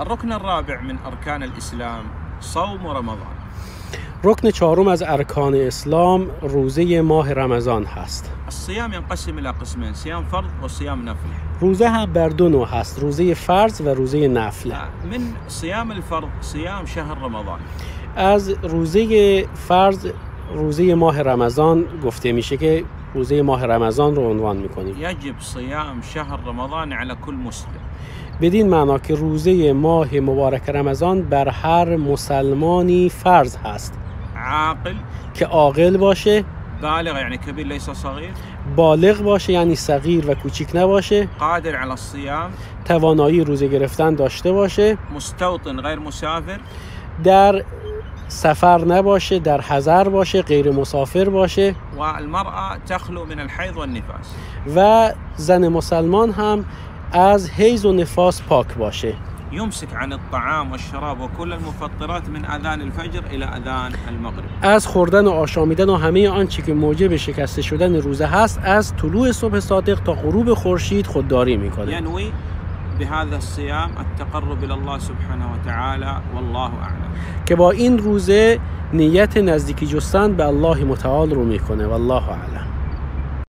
الركن الرابع من أركان الإسلام صوم رمضان. رکن چهارم از ارکان اسلام روزه ماه رمضان هست. الصيام ينقسم إلى قسمين صيام فرض وصيام نفل. روزه هم بر دو نوع هست روزه فرض و روزه نفل. من صيام الفرض صيام شهر رمضان. از روزه فرض روزه ماه رمضان گفته میشه که روزه ماه رمضان رو عنوان می‌کنیم. يجب صيام شهر رمضان على كل مسلم. بدین معنا که روزه ماه مبارک رمضان بر هر مسلمانی فرض هست. عاقل. که عاقل باشه. بالغ يعني كبير ليس صغير بالغ باشه یعنی صغیر و کوچیک نباشه. قادر على الصيام توانایی روزه گرفتن داشته باشه. مستوطن غير مسافر. در سفر نباشه در حضر باشه غیر مسافر باشه. والمرأة تخلو من الحيض والنفاس. و زن مسلمان هم از حیض و نفاس پاک باشه. يمسك عن الطعام والشراب وكل المفطرات من أذان الفجر إلى أذان المغرب. از خوردن و آشامیدن و همه آنچه که موجب شکسته شدن روزه هست از طلوع صبح صادق تا غروب خورشید خودداری می‌کنه. ينوي بهذا الصيام التقرب إلى الله سبحانه وتعالى والله أعلم. که با این روزه نیت نزدیکی جستن به الله متعال رو می‌کنه والله اعلم